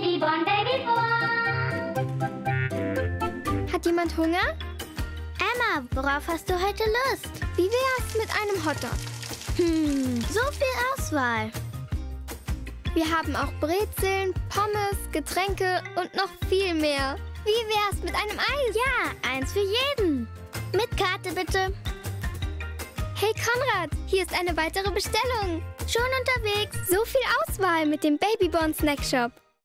Babyborn, Babyborn. Hat jemand Hunger? Emma, worauf hast du heute Lust? Wie wär's mit einem Hotdog? Hm, so viel Auswahl. Wir haben auch Brezeln, Pommes, Getränke und noch viel mehr. Wie wär's mit einem Eis? Ja, eins für jeden. Mit Karte bitte. Hey Konrad, hier ist eine weitere Bestellung. Schon unterwegs. So viel Auswahl mit dem Babyborn Snack Shop.